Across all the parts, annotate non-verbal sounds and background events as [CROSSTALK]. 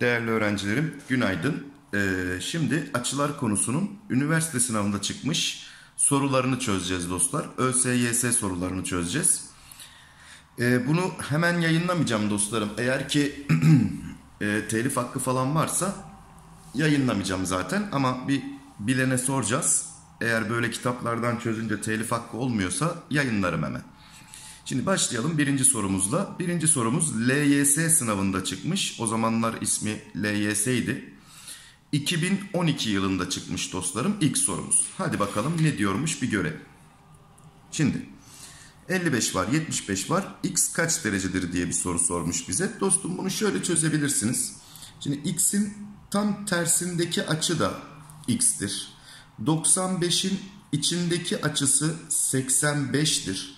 Değerli öğrencilerim, günaydın. Ee, şimdi açılar konusunun üniversite sınavında çıkmış sorularını çözeceğiz dostlar. ÖSYS sorularını çözeceğiz. Ee, bunu hemen yayınlamayacağım dostlarım. Eğer ki [CLEARS THROAT] e, telif hakkı falan varsa yayınlamayacağım zaten. Ama bir bilene soracağız. Eğer böyle kitaplardan çözünce telif hakkı olmuyorsa yayınlarım hemen. Şimdi başlayalım birinci sorumuzla. Birinci sorumuz LYS sınavında çıkmış. O zamanlar ismi LYS idi. 2012 yılında çıkmış dostlarım ilk sorumuz. Hadi bakalım ne diyormuş bir görelim. Şimdi 55 var 75 var x kaç derecedir diye bir soru sormuş bize. Dostum bunu şöyle çözebilirsiniz. Şimdi x'in tam tersindeki açı da x'tir. 95'in içindeki açısı 85'tir.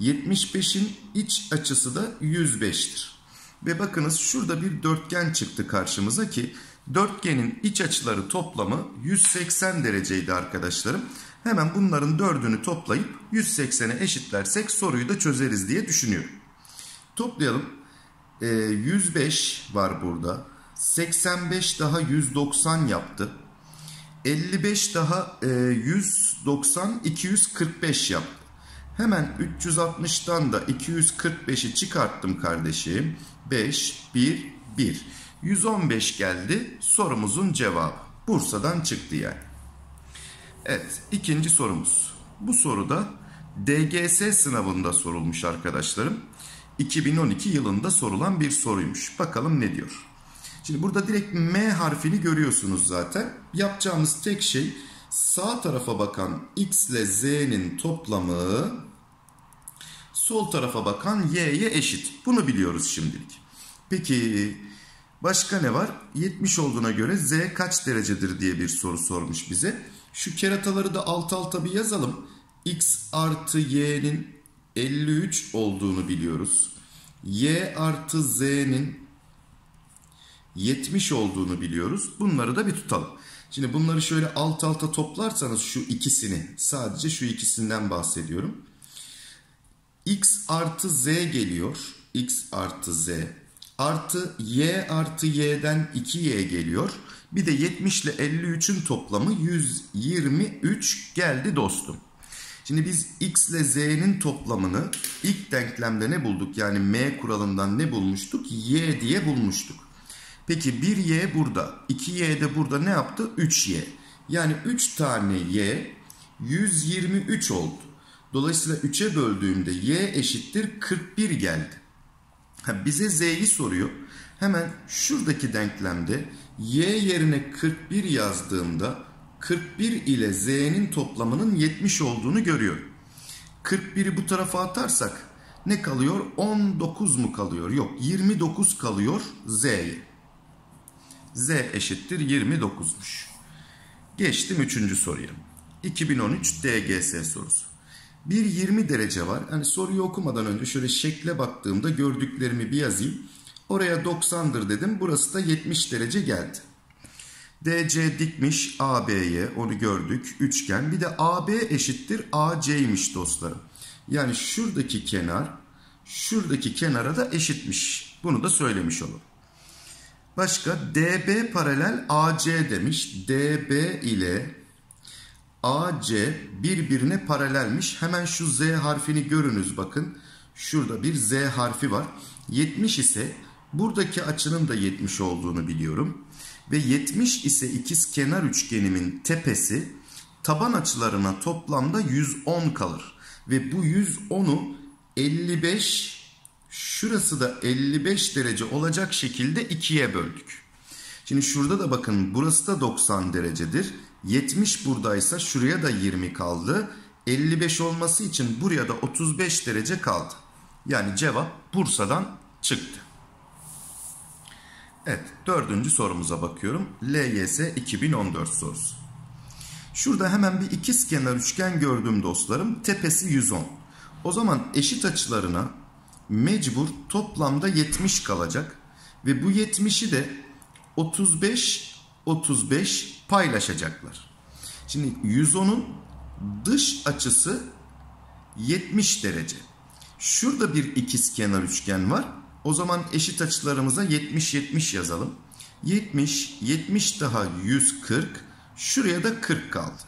75'in iç açısı da 105'tir. Ve bakınız şurada bir dörtgen çıktı karşımıza ki dörtgenin iç açıları toplamı 180 dereceydi arkadaşlarım. Hemen bunların dördünü toplayıp 180'e eşitlersek soruyu da çözeriz diye düşünüyorum. Toplayalım. E, 105 var burada. 85 daha 190 yaptı. 55 daha e, 190 245 yaptı. Hemen 360'tan da 245'i çıkarttım kardeşim. 5, 1, 1. 115 geldi. Sorumuzun cevabı. Bursa'dan çıktı yani. Evet ikinci sorumuz. Bu soruda DGS sınavında sorulmuş arkadaşlarım. 2012 yılında sorulan bir soruymuş. Bakalım ne diyor. Şimdi burada direkt M harfini görüyorsunuz zaten. Yapacağımız tek şey sağ tarafa bakan x ile z'nin toplamı sol tarafa bakan y'ye eşit. Bunu biliyoruz şimdilik. Peki başka ne var? 70 olduğuna göre z kaç derecedir diye bir soru sormuş bize. Şu kerataları da alt alta bir yazalım. x artı y'nin 53 olduğunu biliyoruz. y artı z'nin 70 olduğunu biliyoruz. Bunları da bir tutalım. Şimdi bunları şöyle alt alta toplarsanız şu ikisini sadece şu ikisinden bahsediyorum. x artı z geliyor. x artı z artı y artı y'den 2y geliyor. Bir de 70 ile 53'ün toplamı 123 geldi dostum. Şimdi biz x ile z'nin toplamını ilk denklemde ne bulduk? Yani m kuralından ne bulmuştuk? y diye bulmuştuk. Peki 1y burada, 2y de burada ne yaptı? 3y. Yani 3 tane y 123 oldu. Dolayısıyla 3'e böldüğümde y eşittir 41 geldi. Ha, bize z'yi soruyor. Hemen şuradaki denklemde y yerine 41 yazdığımda 41 ile z'nin toplamının 70 olduğunu görüyorum. 41'i bu tarafa atarsak ne kalıyor? 19 mu kalıyor? Yok 29 kalıyor z'ye z eşittir 29'muş. Geçtim 3. soruya. 2013 DGS sorusu. Bir 20 derece var. Hani soruyu okumadan önce şöyle şekle baktığımda gördüklerimi bir yazayım. Oraya 90'dır dedim. Burası da 70 derece geldi. DC dikmiş AB'ye onu gördük. Üçgen. Bir de AB eşittir AC'ymiş dostlarım. Yani şuradaki kenar şuradaki kenara da eşitmiş. Bunu da söylemiş olalım. Başka DB paralel AC demiş. DB ile AC birbirine paralelmiş. Hemen şu Z harfini görünüz bakın. Şurada bir Z harfi var. 70 ise buradaki açının da 70 olduğunu biliyorum. Ve 70 ise ikiz kenar üçgenimin tepesi taban açılarına toplamda 110 kalır. Ve bu 110'u 55 Şurası da 55 derece olacak şekilde ikiye böldük. Şimdi şurada da bakın burası da 90 derecedir. 70 buradaysa şuraya da 20 kaldı. 55 olması için buraya da 35 derece kaldı. Yani cevap Bursa'dan çıktı. Evet dördüncü sorumuza bakıyorum. LYS 2014 sorusu. Şurada hemen bir ikiz kenar üçgen gördüm dostlarım. Tepesi 110. O zaman eşit açılarına mecbur toplamda 70 kalacak. Ve bu 70'i de 35 35 paylaşacaklar. Şimdi 110'un dış açısı 70 derece. Şurada bir ikiz kenar üçgen var. O zaman eşit açılarımıza 70 70 yazalım. 70, 70 daha 140. Şuraya da 40 kaldı.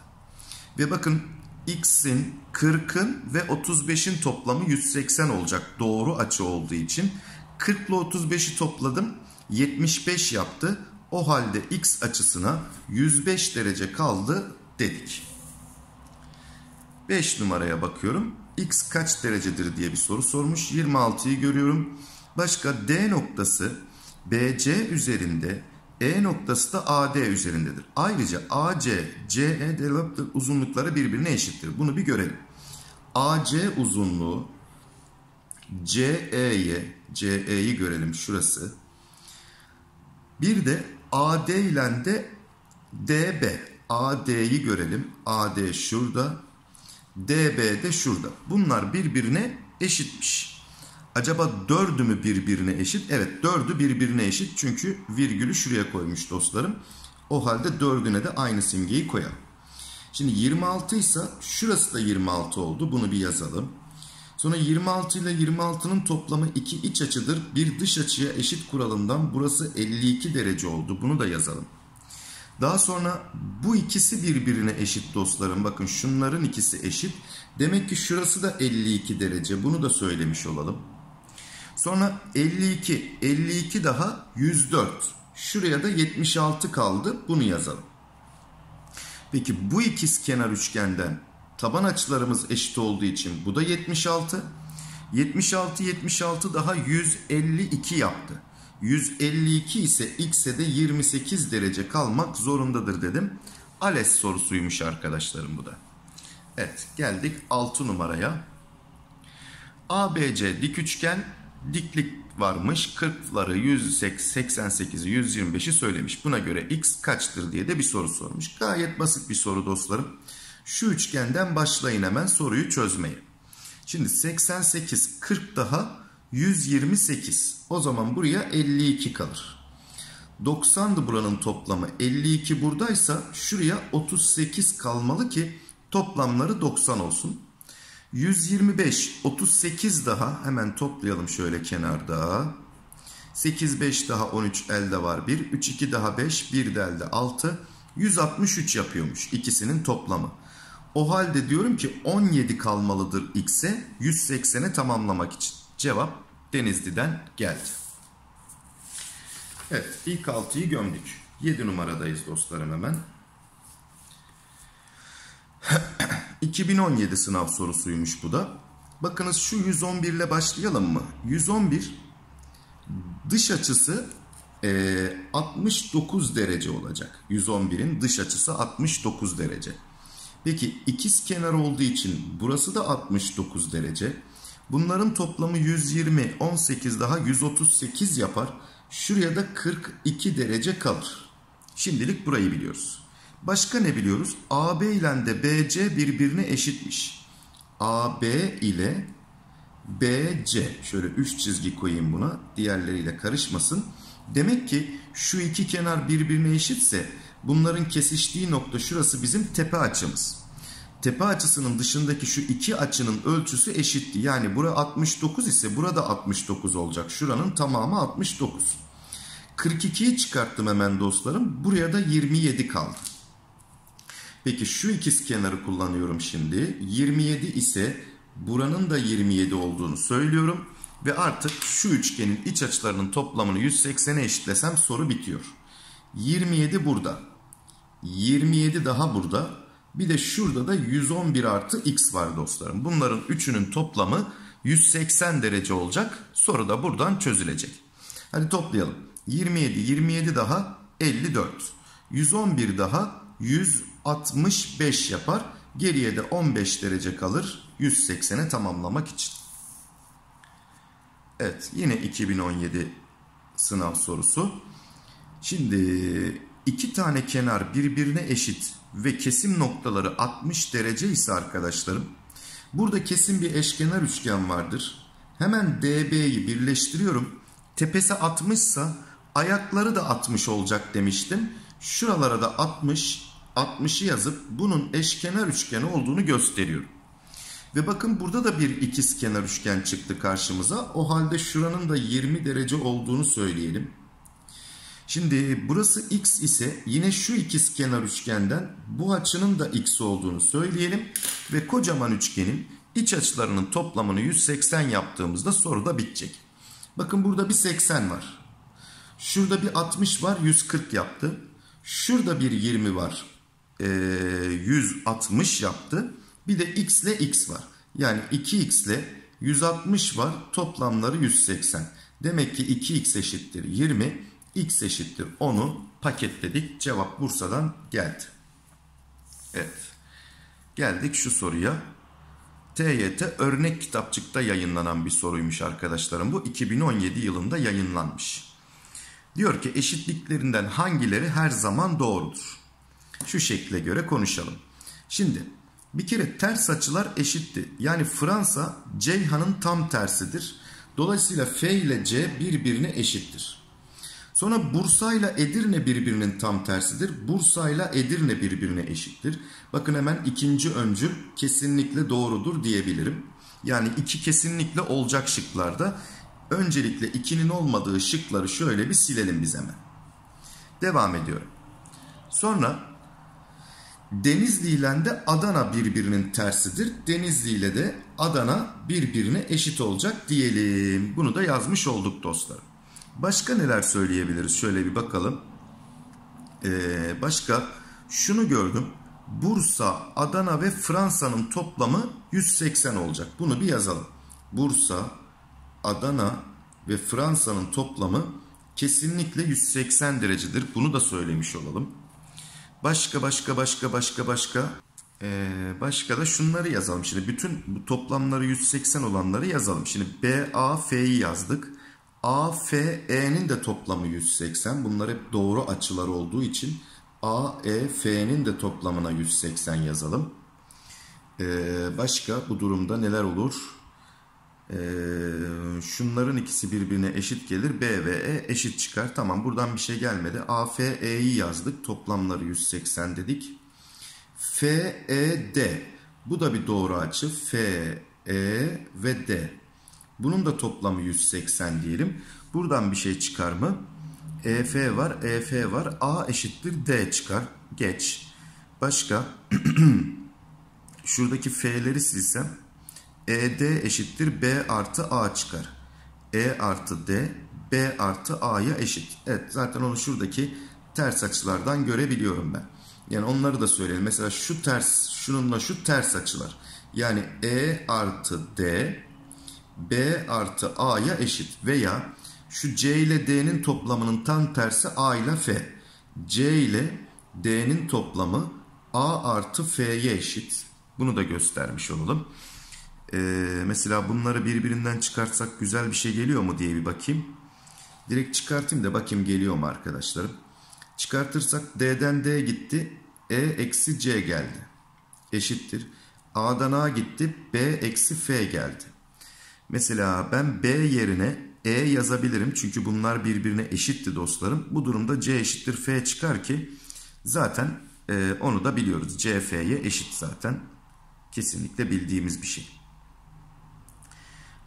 Ve bakın x'in 40'ın ve 35'in toplamı 180 olacak. Doğru açı olduğu için. 40 ile 35'i topladım. 75 yaptı. O halde x açısına 105 derece kaldı dedik. 5 numaraya bakıyorum. X kaç derecedir diye bir soru sormuş. 26'yı görüyorum. Başka D noktası BC üzerinde E noktası da AD üzerindedir. Ayrıca AC, CE uzunlukları birbirine eşittir. Bunu bir görelim. AC uzunluğu CE'ye, CE'yi görelim şurası. Bir de AD ile de DB. AD'yi görelim. AD şurada. DB de şurada. Bunlar birbirine eşitmiş. Acaba dördü mü birbirine eşit? Evet dördü birbirine eşit. Çünkü virgülü şuraya koymuş dostlarım. O halde dördüne de aynı simgeyi koyalım. Şimdi 26 ise şurası da 26 oldu. Bunu bir yazalım. Sonra 26 ile 26'nın toplamı iki iç açıdır. Bir dış açıya eşit kuralından burası 52 derece oldu. Bunu da yazalım. Daha sonra bu ikisi birbirine eşit dostlarım. Bakın şunların ikisi eşit. Demek ki şurası da 52 derece. Bunu da söylemiş olalım. Sonra 52. 52 daha 104. Şuraya da 76 kaldı. Bunu yazalım. Peki bu ikiz kenar üçgenden taban açılarımız eşit olduğu için bu da 76. 76 76 daha 152 yaptı. 152 ise x'e de 28 derece kalmak zorundadır dedim. ALES sorusuymuş arkadaşlarım bu da. Evet geldik 6 numaraya. ABC dik üçgen diklik varmış. 40'ları 188'i 125'i söylemiş. Buna göre x kaçtır diye de bir soru sormuş. Gayet basit bir soru dostlarım. Şu üçgenden başlayın hemen soruyu çözmeye. Şimdi 88 40 daha 128. O zaman buraya 52 kalır. 90'dı buranın toplamı. 52 buradaysa şuraya 38 kalmalı ki toplamları 90 olsun. 125, 38 daha hemen toplayalım şöyle kenarda. 8, 5 daha 13 elde var 1. 3, 2 daha 5, 1 de elde 6. 163 yapıyormuş ikisinin toplamı. O halde diyorum ki 17 kalmalıdır x'e 180'e tamamlamak için. Cevap Denizli'den geldi. Evet ilk 6'yı gömdük. 7 numaradayız dostlarım hemen. 2017 sınav sorusuymuş bu da. Bakınız şu 111 ile başlayalım mı? 111 dış açısı e, 69 derece olacak. 111'in dış açısı 69 derece. Peki ikiz kenar olduğu için burası da 69 derece. Bunların toplamı 120, 18 daha 138 yapar. Şuraya da 42 derece kalır. Şimdilik burayı biliyoruz. Başka ne biliyoruz? AB ile de BC birbirine eşitmiş. AB ile BC şöyle 3 çizgi koyayım buna diğerleriyle karışmasın. Demek ki şu iki kenar birbirine eşitse bunların kesiştiği nokta şurası bizim tepe açımız. Tepe açısının dışındaki şu iki açının ölçüsü eşitti. Yani bura 69 ise burada 69 olacak. Şuranın tamamı 69. 42'yi çıkarttım hemen dostlarım. Buraya da 27 kaldı. Peki şu ikiz kenarı kullanıyorum şimdi. 27 ise buranın da 27 olduğunu söylüyorum. Ve artık şu üçgenin iç açılarının toplamını 180'e eşitlesem soru bitiyor. 27 burada. 27 daha burada. Bir de şurada da 111 artı x var dostlarım. Bunların üçünün toplamı 180 derece olacak. Soru da buradan çözülecek. Hadi toplayalım. 27, 27 daha 54. 111 daha 165 yapar. Geriye de 15 derece kalır 180'e tamamlamak için. Evet yine 2017 sınav sorusu. Şimdi iki tane kenar birbirine eşit ve kesim noktaları 60 derece ise arkadaşlarım burada kesin bir eşkenar üçgen vardır. Hemen DB'yi birleştiriyorum. Tepesi 60 ise ayakları da 60 olacak demiştim. Şuralara da 60, 60'ı yazıp bunun eşkenar üçgen olduğunu gösteriyorum. Ve bakın burada da bir ikiz kenar üçgen çıktı karşımıza. O halde şuranın da 20 derece olduğunu söyleyelim. Şimdi burası x ise yine şu ikiz kenar üçgenden bu açının da x olduğunu söyleyelim. Ve kocaman üçgenin iç açılarının toplamını 180 yaptığımızda soru da bitecek. Bakın burada bir 80 var. Şurada bir 60 var 140 yaptı. Şurada bir 20 var. E, 160 yaptı. Bir de x ile x var. Yani 2x ile 160 var. Toplamları 180. Demek ki 2x eşittir 20. x eşittir 10'u paketledik. Cevap Bursa'dan geldi. Evet. Geldik şu soruya. TYT örnek kitapçıkta yayınlanan bir soruymuş arkadaşlarım. Bu 2017 yılında yayınlanmış. Diyor ki eşitliklerinden hangileri her zaman doğrudur? Şu şekle göre konuşalım. Şimdi bir kere ters açılar eşitti. Yani Fransa Ceyhan'ın tam tersidir. Dolayısıyla F ile C birbirine eşittir. Sonra Bursa ile Edirne birbirinin tam tersidir. Bursa ile Edirne birbirine eşittir. Bakın hemen ikinci öncül kesinlikle doğrudur diyebilirim. Yani iki kesinlikle olacak şıklarda. Öncelikle ikinin olmadığı şıkları şöyle bir silelim biz hemen. Devam ediyorum. Sonra Denizli ile de Adana birbirinin tersidir. Denizli ile de Adana birbirine eşit olacak diyelim. Bunu da yazmış olduk dostlar. Başka neler söyleyebiliriz? Şöyle bir bakalım. Ee, başka şunu gördüm. Bursa, Adana ve Fransa'nın toplamı 180 olacak. Bunu bir yazalım. Bursa, Adana ve Fransa'nın toplamı kesinlikle 180 derecedir. Bunu da söylemiş olalım. Başka başka başka başka başka ee, başka da şunları yazalım. Şimdi bütün bu toplamları 180 olanları yazalım. Şimdi B, A, F'yi yazdık. A, F, E'nin de toplamı 180. Bunlar hep doğru açılar olduğu için A, E, F'nin de toplamına 180 yazalım. Ee, başka bu durumda neler olur? Ee, şunların ikisi birbirine eşit gelir. B ve E eşit çıkar. Tamam buradan bir şey gelmedi. A, F, E'yi yazdık. Toplamları 180 dedik. F, E, D. Bu da bir doğru açı. F, E ve D. Bunun da toplamı 180 diyelim. Buradan bir şey çıkar mı? EF var, EF var. A eşittir D çıkar. Geç. Başka? [CLEARS THROAT] Şuradaki F'leri silsem ED eşittir B artı A çıkar. E artı D B artı A'ya eşit. Evet zaten onu şuradaki ters açılardan görebiliyorum ben. Yani onları da söyleyelim. Mesela şu ters, şununla şu ters açılar. Yani E artı D B artı A'ya eşit. Veya şu C ile D'nin toplamının tam tersi A ile F. C ile D'nin toplamı A artı F'ye eşit. Bunu da göstermiş olalım. Ee, mesela bunları birbirinden çıkartsak güzel bir şey geliyor mu diye bir bakayım. Direkt çıkartayım da bakayım geliyor mu arkadaşlarım. Çıkartırsak D'den D gitti. E eksi C geldi. Eşittir. A'dan A gitti. B eksi F geldi. Mesela ben B yerine E yazabilirim. Çünkü bunlar birbirine eşitti dostlarım. Bu durumda C eşittir F çıkar ki zaten e, onu da biliyoruz. C F'ye eşit zaten. Kesinlikle bildiğimiz bir şey.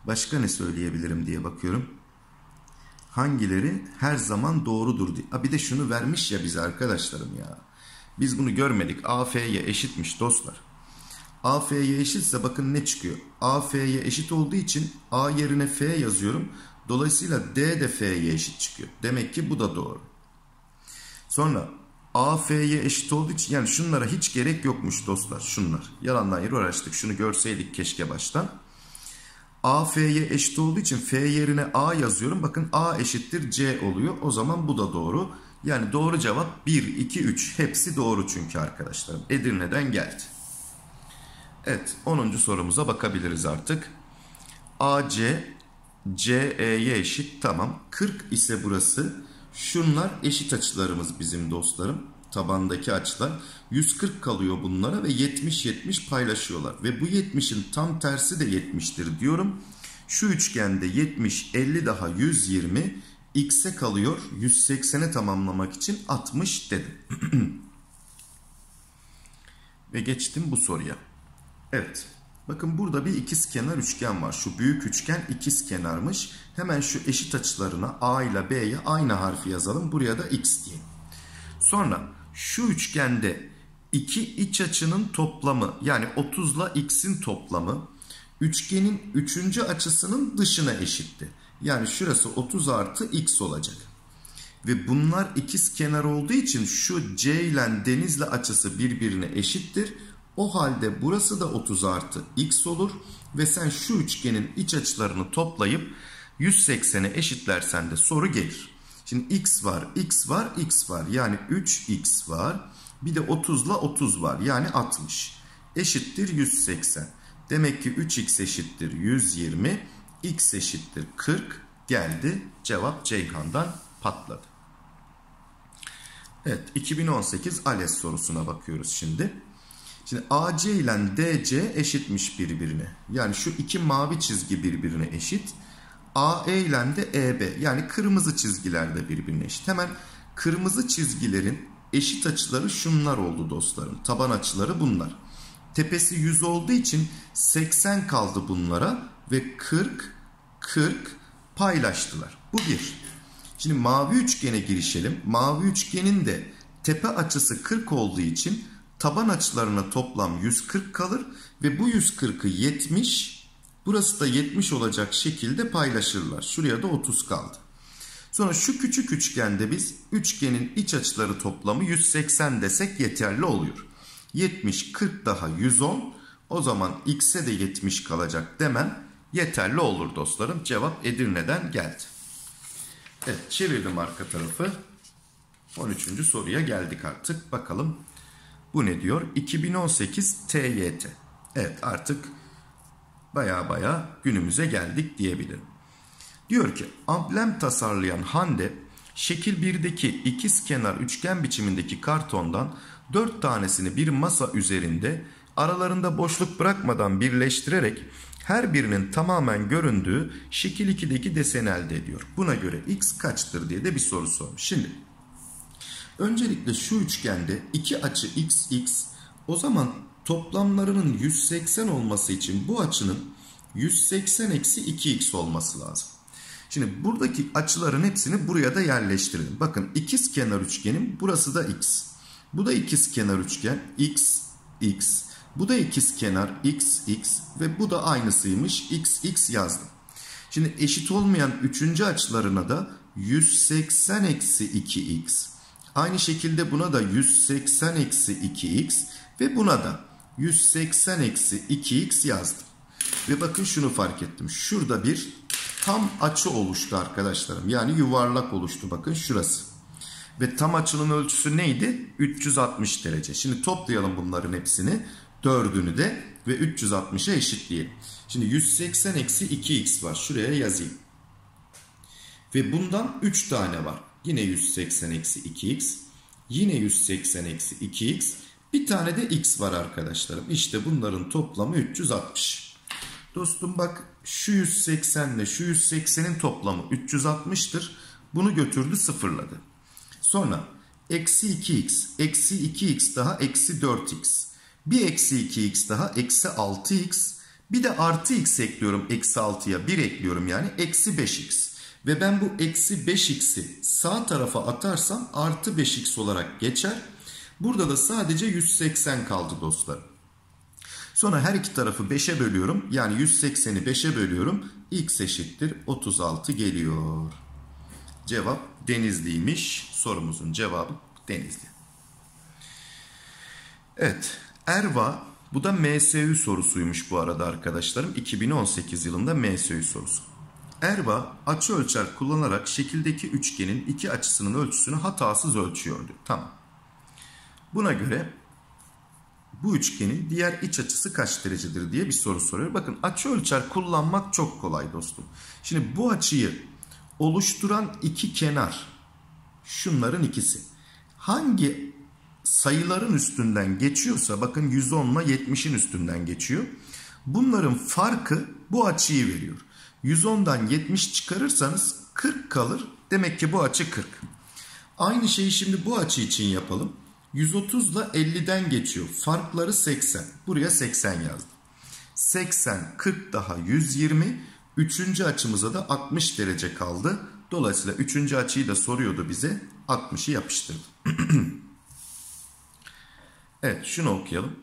Başka ne söyleyebilirim diye bakıyorum. Hangileri her zaman doğrudur diye. Ha bir de şunu vermiş ya bize arkadaşlarım ya. Biz bunu görmedik. A F'ye eşitmiş dostlar. A F'ye eşitse bakın ne çıkıyor. A F'ye eşit olduğu için A yerine F yazıyorum. Dolayısıyla D de F'ye eşit çıkıyor. Demek ki bu da doğru. Sonra A F'ye eşit olduğu için yani şunlara hiç gerek yokmuş dostlar. Şunlar. Yalandan yere uğraştık. Şunu görseydik keşke baştan. A F'ye eşit olduğu için F yerine A yazıyorum. Bakın A eşittir C oluyor. O zaman bu da doğru. Yani doğru cevap 1, 2, 3. Hepsi doğru çünkü arkadaşlarım. Edirne'den geldi. Evet 10. sorumuza bakabiliriz artık. AC CE'ye eşit tamam. 40 ise burası. Şunlar eşit açılarımız bizim dostlarım. Tabandaki açılar. 140 kalıyor bunlara ve 70-70 paylaşıyorlar. Ve bu 70'in tam tersi de 70'tir diyorum. Şu üçgende 70, 50 daha 120. X'e kalıyor. 180'e tamamlamak için 60 dedim. [CLEARS THROAT] ve geçtim bu soruya. Evet. Bakın burada bir ikiz kenar üçgen var. Şu büyük üçgen ikiz kenarmış. Hemen şu eşit açılarına A ile B'ye aynı harfi yazalım. Buraya da X diyelim. Sonra şu üçgende iki iç açının toplamı yani 30 ile X'in toplamı üçgenin üçüncü açısının dışına eşitti. Yani şurası 30 artı X olacak. Ve bunlar ikiz kenar olduğu için şu C ile denizle açısı birbirine eşittir. O halde burası da 30 artı x olur ve sen şu üçgenin iç açılarını toplayıp 180'e eşitlersen de soru gelir. Şimdi x var, x var, x var. Yani 3x var. Bir de 30 ile 30 var. Yani 60. Eşittir 180. Demek ki 3x eşittir 120. x eşittir 40. Geldi. Cevap Ceyhan'dan patladı. Evet 2018 ALES sorusuna bakıyoruz şimdi. Şimdi AC ile DC eşitmiş birbirine. Yani şu iki mavi çizgi birbirine eşit. AE ile EB yani kırmızı çizgiler de birbirine eşit. Hemen kırmızı çizgilerin eşit açıları şunlar oldu dostlarım. Taban açıları bunlar. Tepesi 100 olduğu için 80 kaldı bunlara ve 40 40 paylaştılar. Bu bir. Şimdi mavi üçgene girişelim. Mavi üçgenin de tepe açısı 40 olduğu için taban açılarına toplam 140 kalır ve bu 140'ı 70 burası da 70 olacak şekilde paylaşırlar. Şuraya da 30 kaldı. Sonra şu küçük üçgende biz üçgenin iç açıları toplamı 180 desek yeterli oluyor. 70 40 daha 110 o zaman x'e de 70 kalacak demem yeterli olur dostlarım. Cevap Edirne'den geldi. Evet çevirdim arka tarafı. 13. soruya geldik artık. Bakalım bu ne diyor? 2018 TYT. Evet artık baya baya günümüze geldik diyebilirim. Diyor ki amblem tasarlayan Hande şekil 1'deki ikiz kenar üçgen biçimindeki kartondan 4 tanesini bir masa üzerinde aralarında boşluk bırakmadan birleştirerek her birinin tamamen göründüğü şekil 2'deki deseni elde ediyor. Buna göre x kaçtır diye de bir soru sormuş. Şimdi Öncelikle şu üçgende iki açı x x o zaman toplamlarının 180 olması için bu açının 180 eksi 2x olması lazım. Şimdi buradaki açıların hepsini buraya da yerleştirelim. Bakın ikiz kenar üçgenim burası da x. Bu da ikiz kenar üçgen x x. Bu da ikiz kenar x x ve bu da aynısıymış x x yazdım. Şimdi eşit olmayan üçüncü açılarına da 180 eksi 2x Aynı şekilde buna da 180 eksi 2x ve buna da 180 eksi 2x yazdım. Ve bakın şunu fark ettim. Şurada bir tam açı oluştu arkadaşlarım. Yani yuvarlak oluştu bakın şurası. Ve tam açının ölçüsü neydi? 360 derece. Şimdi toplayalım bunların hepsini. Dördünü de ve 360'a eşitleyelim. Şimdi 180 eksi 2x var. Şuraya yazayım. Ve bundan 3 tane var. Yine 180 eksi 2x. Yine 180 eksi 2x. Bir tane de x var arkadaşlarım. İşte bunların toplamı 360. Dostum bak şu 180 ile şu 180'in toplamı 360'tır. Bunu götürdü sıfırladı. Sonra eksi 2x, eksi 2x daha eksi 4x. Bir eksi 2x daha eksi 6x. Bir de artı x ekliyorum eksi 6'ya 1 ekliyorum yani eksi 5x. Ve ben bu eksi 5x'i sağ tarafa atarsam artı 5x olarak geçer. Burada da sadece 180 kaldı dostlar. Sonra her iki tarafı 5'e bölüyorum. Yani 180'i 5'e bölüyorum. x eşittir 36 geliyor. Cevap Denizli'ymiş. Sorumuzun cevabı Denizli. Evet. Erva bu da MSÜ sorusuymuş bu arada arkadaşlarım. 2018 yılında MSÜ sorusu. Erba açı ölçer kullanarak şekildeki üçgenin iki açısının ölçüsünü hatasız ölçüyordu. Tamam. Buna göre bu üçgenin diğer iç açısı kaç derecedir diye bir soru soruyor. Bakın açı ölçer kullanmak çok kolay dostum. Şimdi bu açıyı oluşturan iki kenar şunların ikisi. Hangi sayıların üstünden geçiyorsa bakın 110 ile 70'in üstünden geçiyor. Bunların farkı bu açıyı veriyor. 110'dan 70 çıkarırsanız 40 kalır. Demek ki bu açı 40. Aynı şeyi şimdi bu açı için yapalım. 130 ile 50'den geçiyor. Farkları 80. Buraya 80 yazdım. 80, 40 daha 120. Üçüncü açımıza da 60 derece kaldı. Dolayısıyla üçüncü açıyı da soruyordu bize. 60'ı yapıştırdım. [CLEARS THROAT] evet şunu okuyalım.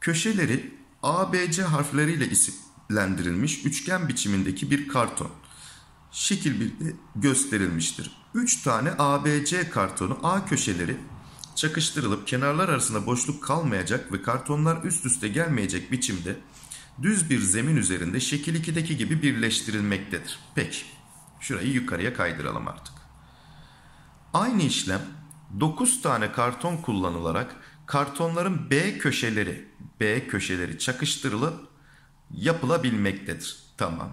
Köşeleri ABC harfleriyle isimlendirilmiş üçgen biçimindeki bir karton. Şekil bir gösterilmiştir. 3 tane ABC kartonu A köşeleri çakıştırılıp kenarlar arasında boşluk kalmayacak ve kartonlar üst üste gelmeyecek biçimde düz bir zemin üzerinde şekil 2'deki gibi birleştirilmektedir. Peki, şurayı yukarıya kaydıralım artık. Aynı işlem 9 tane karton kullanılarak kartonların B köşeleri, B köşeleri çakıştırılıp yapılabilmektedir. Tamam.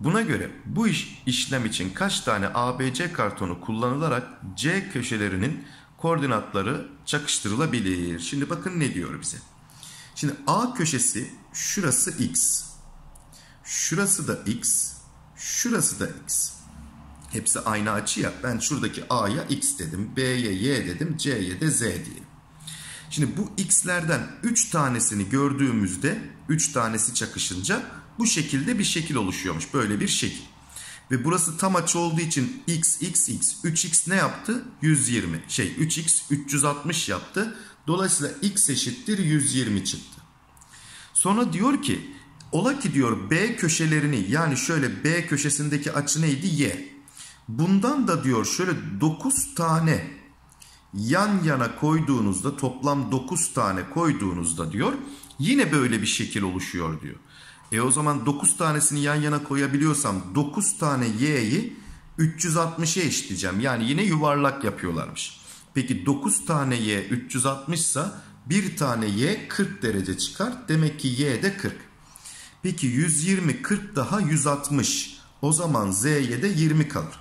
Buna göre bu iş, işlem için kaç tane ABC kartonu kullanılarak C köşelerinin koordinatları çakıştırılabilir? Şimdi bakın ne diyor bize. Şimdi A köşesi şurası X. Şurası da X. Şurası da X. Hepsi aynı açı ya. Ben şuradaki A'ya X dedim. B'ye Y dedim. C'ye de Z diyelim. Şimdi bu X'lerden 3 tanesini gördüğümüzde 3 tanesi çakışınca bu şekilde bir şekil oluşuyormuş. Böyle bir şekil. Ve burası tam açı olduğu için x, x, x. 3x ne yaptı? 120. Şey 3x 360 yaptı. Dolayısıyla x eşittir 120 çıktı. Sonra diyor ki ola ki diyor B köşelerini yani şöyle B köşesindeki açı neydi? Y. Bundan da diyor şöyle 9 tane yan yana koyduğunuzda toplam 9 tane koyduğunuzda diyor yine böyle bir şekil oluşuyor diyor. E o zaman 9 tanesini yan yana koyabiliyorsam 9 tane y'yi 360'a eşitleyeceğim. Yani yine yuvarlak yapıyorlarmış. Peki 9 tane y 360 ise bir tane y 40 derece çıkar. Demek ki y de 40. Peki 120 40 daha 160. O zaman z'ye de 20 kalır.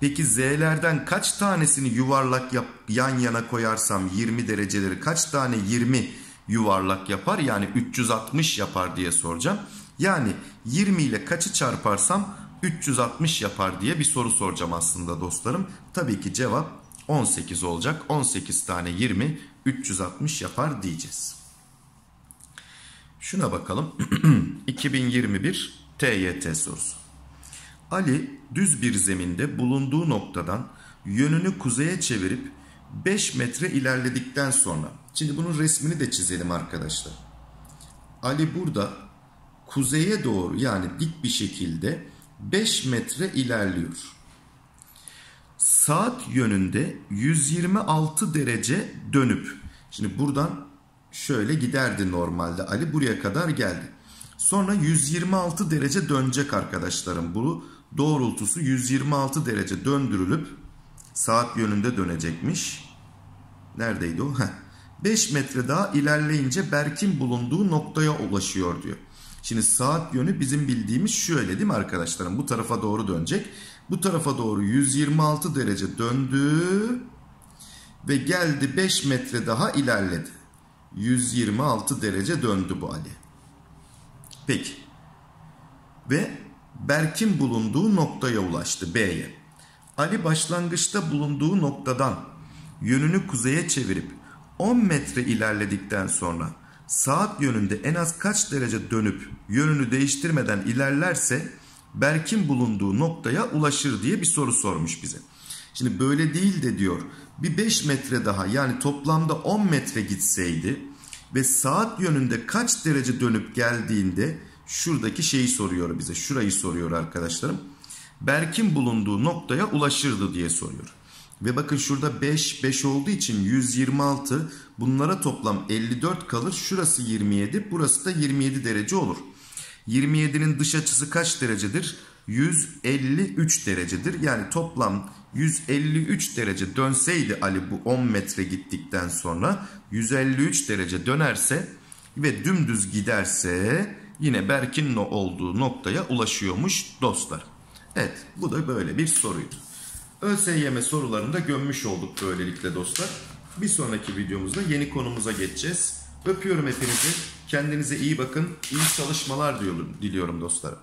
Peki z'lerden kaç tanesini yuvarlak yap, yan yana koyarsam 20 dereceleri kaç tane 20 yuvarlak yapar? Yani 360 yapar diye soracağım. Yani 20 ile kaçı çarparsam 360 yapar diye bir soru soracağım aslında dostlarım. Tabii ki cevap 18 olacak. 18 tane 20 360 yapar diyeceğiz. Şuna bakalım. [CLEARS THROAT] 2021 TYT sorusu. Ali düz bir zeminde bulunduğu noktadan yönünü kuzeye çevirip 5 metre ilerledikten sonra şimdi bunun resmini de çizelim arkadaşlar. Ali burada kuzeye doğru yani dik bir şekilde 5 metre ilerliyor. Saat yönünde 126 derece dönüp şimdi buradan şöyle giderdi normalde Ali buraya kadar geldi. Sonra 126 derece dönecek arkadaşlarım. Bu doğrultusu 126 derece döndürülüp saat yönünde dönecekmiş. Neredeydi o? Heh. 5 metre daha ilerleyince Berk'in bulunduğu noktaya ulaşıyor diyor. Şimdi saat yönü bizim bildiğimiz şöyle değil mi arkadaşlarım? Bu tarafa doğru dönecek. Bu tarafa doğru 126 derece döndü ve geldi 5 metre daha ilerledi. 126 derece döndü bu Ali. Peki. Ve Berk'in bulunduğu noktaya ulaştı B'ye. Ali başlangıçta bulunduğu noktadan yönünü kuzeye çevirip 10 metre ilerledikten sonra saat yönünde en az kaç derece dönüp yönünü değiştirmeden ilerlerse Berk'in bulunduğu noktaya ulaşır diye bir soru sormuş bize. Şimdi böyle değil de diyor bir 5 metre daha yani toplamda 10 metre gitseydi ve saat yönünde kaç derece dönüp geldiğinde şuradaki şeyi soruyor bize. Şurayı soruyor arkadaşlarım. Berk'in bulunduğu noktaya ulaşırdı diye soruyor. Ve bakın şurada 5, 5 olduğu için 126 bunlara toplam 54 kalır. Şurası 27 burası da 27 derece olur. 27'nin dış açısı kaç derecedir? 153 derecedir. Yani toplam 153 derece dönseydi Ali bu 10 metre gittikten sonra 153 derece dönerse ve dümdüz giderse yine Berk'in olduğu noktaya ulaşıyormuş dostlar. Evet bu da böyle bir soruydu. ÖSYM sorularını da gömmüş olduk böylelikle dostlar. Bir sonraki videomuzda yeni konumuza geçeceğiz. Öpüyorum hepinizi. Kendinize iyi bakın. İyi çalışmalar diliyorum dostlarım.